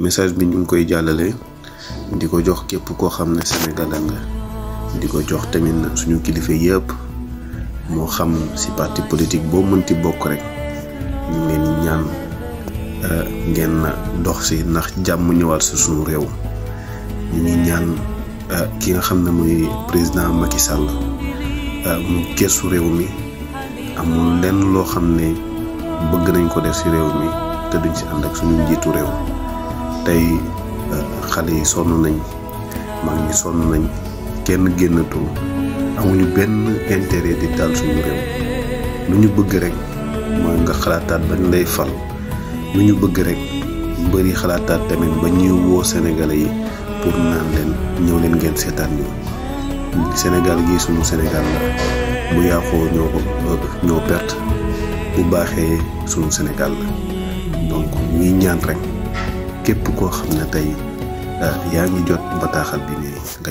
message bi ñu ngi koy jàllale di ko jox képp koo xam ne sénégalais nga di ko jox tamit suñu kilifa yëpp moo xam si parti politique boo mënti bokk rek ñu ngi leen di ñaan euh, ngeen dox si ndax jàmm ñëwaat si suñu réew ñu ngi ñaan euh, ki nga xam ne muy président Macky Sall euh, mu gëstu réew mi. amul lenn loo xam ne bëgg nañ ko def ci réew mi te duñ ci ànd ak suñu njiitu réew tey xale yi sonn nañ mag ñi sonn nañ kenn génnatul amuñu benn intérêt di daal suñu réew lu ñu bëgg rek mooy nga xalaataat bañ lay fal lu ñu bëgg rek mbëri xalaataat tamit ba ñuy woo sénégalais yi pour naan leen ñëw leen ngeen seetaan ñu Sénégal gi sunu Sénégal la bu yàqoo ñoo ko ñoo perte bu baaxee sunu Sénégal la donc ñuy ñaan rek képp koo xam ne tey yaa ngi jot bataaxal bi nii nga